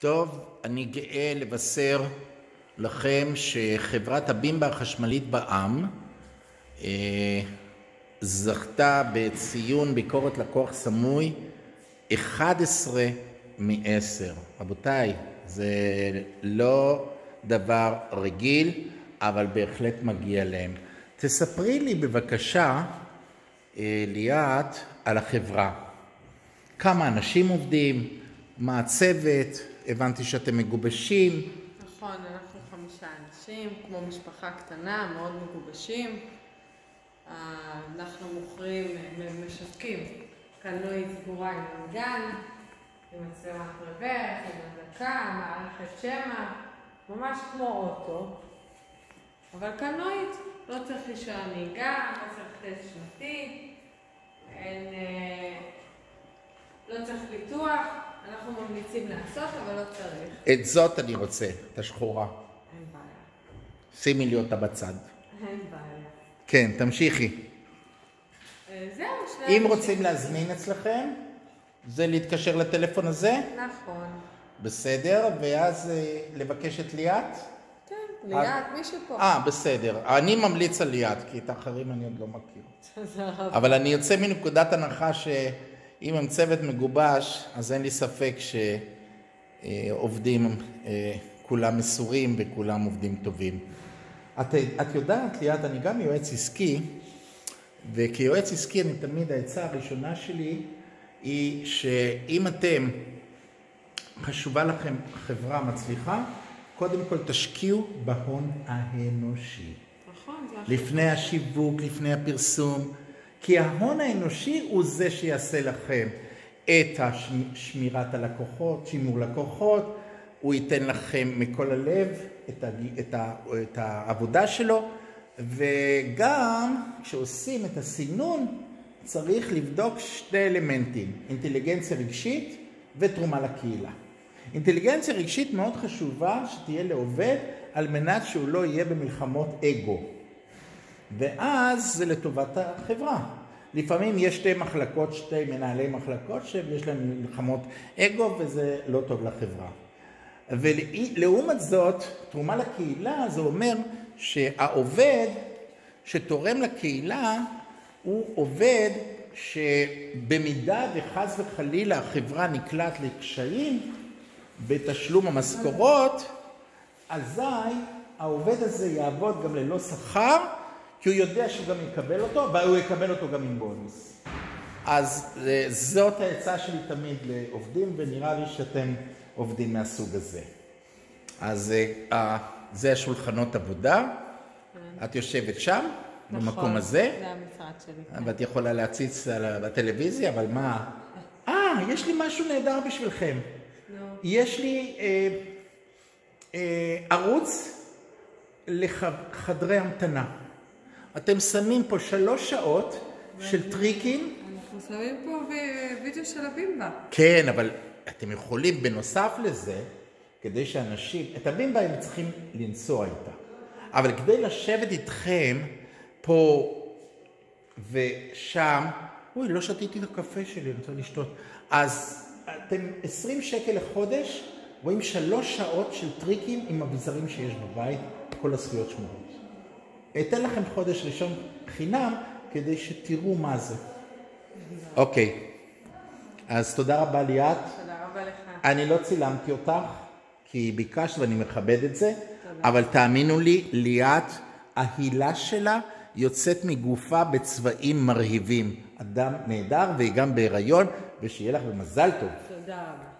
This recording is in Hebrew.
טוב, אני גאה לבשר לכם שחברת הבימבה החשמלית בע"מ אה, זכתה בציון ביקורת לקוח סמוי 11 מ-10. רבותיי, זה לא דבר רגיל, אבל בהחלט מגיע להם. תספרי לי בבקשה, אה, ליאת, על החברה. כמה אנשים עובדים, מה הצוות, הבנתי שאתם מגובשים. נכון, אנחנו חמישה אנשים, כמו משפחה קטנה, מאוד מגובשים. אה, אנחנו מוכרים, משווקים קלנועית סגורה עם מנגן, עם מצלמת רוורס, עם הדקה, מערכת שמע, ממש כמו אוטו. אבל קלנועית, לא צריך רישיון נהיגה, לא צריך טסט שנתי, אין, אה, לא צריך פיתוח, אנחנו ממליצים לעשות, אבל לא צריך. את זאת אני רוצה, את השחורה. אין בעיה. שימי לי אותה בצד. אין בעיה. כן, תמשיכי. אה, זהו, אם. רוצים להזמין אצלכם, זה להתקשר לטלפון הזה, נכון. בסדר, ואז אה, לבקש את ליאת? כן, ליאת, מישהו פה. אה, בסדר. אני ממליץ על ליאת, כי את האחרים אני עוד לא מכיר. אבל אני יוצא מנקודת הנחה שאם הם צוות מגובש, אז אין לי ספק שעובדים אה, כולם מסורים וכולם עובדים טובים. את, את יודעת, ליאת, אני גם יועץ עסקי, וכיועץ עסקי אני תמיד, העצה הראשונה שלי היא שאם אתם, חשובה לכם חברה מצליחה, קודם כל תשקיעו בהון האנושי. נכון, זה. לפני השיווק, לפני הפרסום, כי ההון האנושי הוא זה שיעשה לכם את שמירת הלקוחות, שימור לקוחות, הוא ייתן לכם מכל הלב את, הג... את, ה... את העבודה שלו, וגם כשעושים את הסינון צריך לבדוק שני אלמנטים, אינטליגנציה רגשית ותרומה לקהילה. אינטליגנציה רגשית מאוד חשובה שתהיה לעובד על מנת שהוא לא יהיה במלחמות אגו. ואז זה לטובת החברה. לפעמים יש שתי מחלקות, שתי מנהלי מחלקות שיש להם מלחמות אגו וזה לא טוב לחברה. ולעומת זאת, תרומה לקהילה זה אומר שהעובד שתורם לקהילה הוא עובד שבמידה וחס וחלילה החברה נקלט לקשיים בתשלום המשכורות, אזי העובד הזה יעבוד גם ללא שכר, כי הוא יודע שהוא גם יקבל אותו, והוא יקבל אותו גם עם בונוס. אז אה, זאת העצה שלי תמיד לעובדים, ונראה לי שאתם עובדים מהסוג הזה. אז אה, זה השולחנות עבודה, את יושבת שם, במקום הזה, זה המשרד שלי. כן. ואת יכולה להציץ בטלוויזיה, אבל מה? אה, יש לי משהו נהדר בשבילכם. יש לי אה, אה, ערוץ לחדרי המתנה. אתם שמים פה שלוש שעות של טריקים. אנחנו שמים פה וידאו של הבימבה. כן, אבל אתם יכולים בנוסף לזה, כדי שאנשים, את הבימבה הם צריכים לנסוע איתה. אבל כדי לשבת איתכם פה ושם, אוי, לא שתיתי את הקפה שלי, אני רוצה לשתות. אז אתם 20 שקל לחודש, רואים שלוש שעות של טריקים עם אביזרים שיש בבית, כל הזכויות שמורות. אתן לכם חודש ראשון חינם, כדי שתראו מה זה. אוקיי, אז תודה רבה ליאת. תודה רבה לך. אני לא צילמתי אותך, כי ביקשת ואני מכבד את זה, אבל תאמינו לי, ליאת, ההילה שלה יוצאת מגופה בצבעים מרהיבים. אדם נהדר והיא גם בהיריון, ושיהיה לך במזל טוב. תודה רבה.